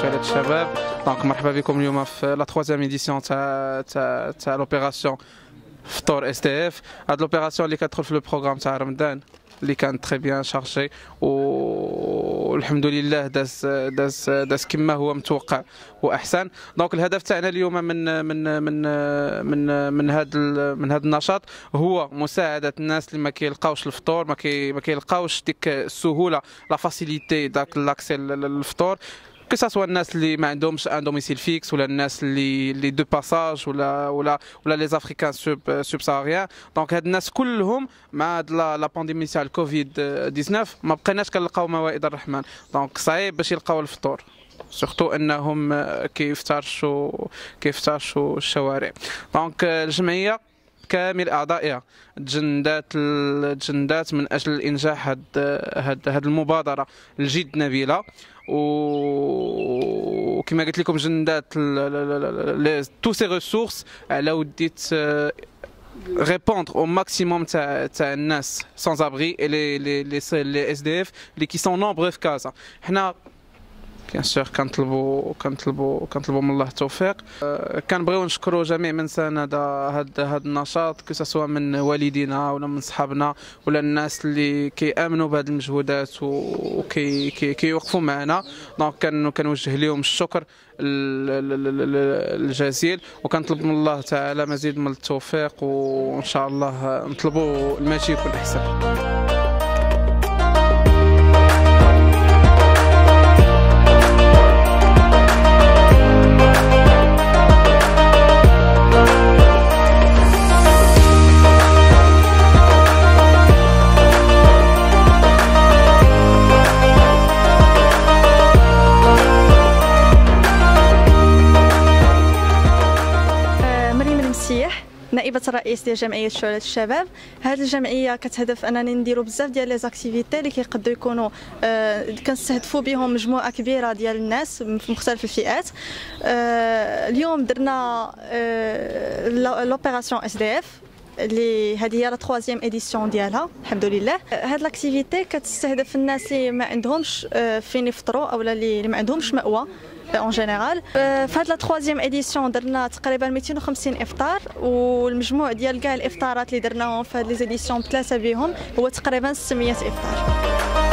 وكالة الشباب donc مرحبا بكم اليوم في la troisième édition تاع تاع تاع l'opération فطور SDF هاد l'opération اللي كتدخل في le programme تاع رمضان اللي كان très bien chargé والحمد لله داز داز داز كما هو متوقع واحسن donc الهدف تاعنا اليوم من من من من من هذا من هذا النشاط هو مساعده الناس اللي ما كيلقاوش الفطور ما كي ما كيلقاوش ديك السهوله la facilité d'accès للفطور que ce soit الناس اللي ما عندهمش un domicile fixe ولا الناس اللي اللي de passage ولا ولا ولا les africains sub sub-sahariens donc هاد الناس كلهم مع هاد la pandémie تاع الكوفيد 19 ما بقيناش كنلقاو موائد الرحمن. donc صعيب باش يلقاو الفطور. surtout إنهم كيفترشوا كيفترشوا الشوارع. donc الجمعية كامل اعضائها تجندات تجندات من أجل انجاح هاد هاد هاد المبادرة الجد نبيلة. وكما قلت لكم جندات تو سي ريسورس على وديت répondre au maximum تاع الناس sans abri et les les les SDF اللي qui sont nombreux في كازا حنا بيان سور كنطلبوا كنطلبوا كنطلبوا من الله التوفيق كنبغيو نشكروا جميع من ساند هذا هذا النشاط que ce soit من والدينا ولا من صحابنا ولا الناس اللي كيآمنوا بهذه المجهودات وكي كي كيوقفوا معنا. donc كنوجه لهم الشكر الجزيل. وكنطلب من الله تعالى مزيد من التوفيق وان شاء الله نطلبوا الماشي يكون احسن الرئيس ديال جمعيه شعلة الشباب. هذه الجمعية كتهدف أنني نديروا بزاف ديال les activités اللي كيقدروا يكونوا آه كنستهدفوا بهم مجموعة كبيرة ديال الناس في مختلف الفئات. آه اليوم درنا آه l'opération SDF اللي هذه هي la troisième édition ديالها الحمد لله هاد l'activité كتستهدف الناس اللي ما عندهمش فين يفطروا أو اللي ما عندهمش مأوى en général في هاد la troisième édition درنا تقريبا 250 إفطار والمجموع ديال كاع الإفطارات اللي درناهم في هاد les éditions بثلاثة بهم هو تقريبا 600 إفطار.